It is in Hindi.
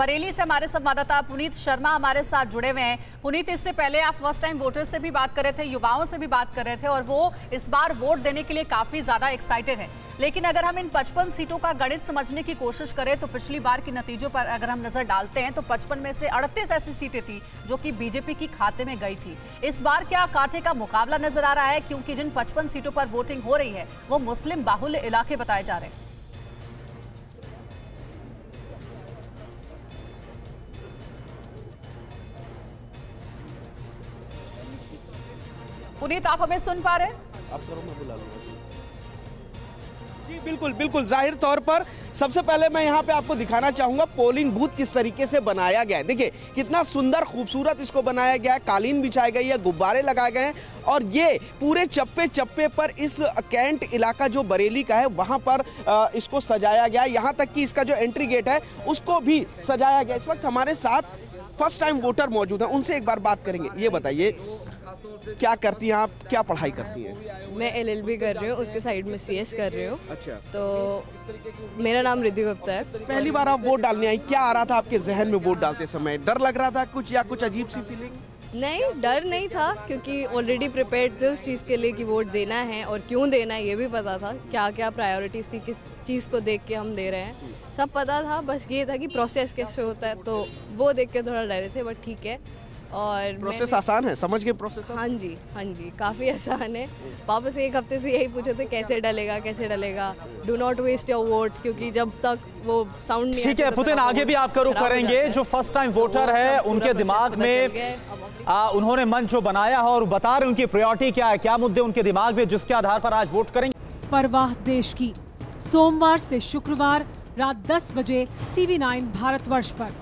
बरेली से हमारे संवाददाता पुनीत शर्मा हमारे साथ जुड़े हुए हैं। पुनीत, इससे पहले आप फ़र्स्ट टाइम वोटर्स से भी बात कर रहे थे, युवाओं से भी बात कर रहे थे और वो इस बार वोट देने के लिए काफ़ी ज़्यादा एक्साइटेड हैं। लेकिन अगर हम इन 55 सीटों का गणित समझने की कोशिश करें तो पिछली बार के नतीजों पर अगर हम नज़र डालते हैं तो 55 में से 38 ऐसी सीटें थी जो कि बीजेपी की खाते में गई थी। इस बार क्या कांटे का मुकाबला नज़र आ रहा है? क्योंकि जिन 55 सीटों पर वोटिंग हो रही है, वो मुस्लिम बाहुल्य इलाके बताए जा रहे हैं। पुनीत, आप हमें सुन पा रहे जी, बिल्कुल बिल्कुल, ज़ाहिर तौर पर सबसे पहले मैं यहाँ पे आपको दिखाना चाहूँगा पोलिंग बूथ किस तरीके से बनाया गया है। देखिए, कितना सुंदर, खूबसूरत इसको बनाया गया है। कालीन बिछाई गई है, गुब्बारे लगाए गए हैं और ये पूरे चप्पे चप्पे पर इस कैंट इलाका जो बरेली का है, वहाँ पर इसको सजाया गया है। यहाँ तक कि इसका जो एंट्री गेट है, उसको भी सजाया गया इस वक्त हमारे साथ फ़र्स्ट टाइम वोटर मौजूद है उनसे एक बार बात करेंगे। ये बताइए क्या करती हैं आप क्या पढ़ाई करती हैं? मैं एलएलबी कर रही हूँ उसके साइड में सीएस कर रही हूँ। अच्छा। तो मेरा नाम रिद्धि गुप्ता है। पहली बार आप वोट डालने आई क्या आ रहा था आपके जहन में वोट डालते समय? डर लग रहा था कुछ या कुछ अजीब सी फीलिंग नहीं, डर नहीं था, क्योंकि ऑलरेडी प्रिपेयर थे उस चीज़ के लिए कि वोट देना है और क्यों देना है, ये भी पता था क्या क्या प्रायोरिटीज़ थी, किस चीज़ को देख के हम दे रहे हैं। सब पता था, बस ये था कि प्रोसेस कैसे होता है तो वो देख के थोड़ा डरे थे बट ठीक है। और प्रोसेस आसान है समझ के प्रोसेस हाँ जी हाँ जी काफ़ी आसान है। पापा से एक हफ़्ते से यही पूछे थे कैसे डलेगा कैसे डलेगा? Do not waste your vote क्योंकि जब तक वो साउंड ठीक है पुतिन आगे भी आप करो करेंगे जो फ़र्स्ट टाइम वोटर है उनके दिमाग में आ, उन्होंने मंच जो बनाया है और बता रहे उनकी प्रायोरिटी क्या है क्या मुद्दे उनके दिमाग में जिसके आधार पर आज वोट करेंगे। परवाह देश की। सोमवार से शुक्रवार रात 10 बजे टीवी 9 भारतवर्ष पर।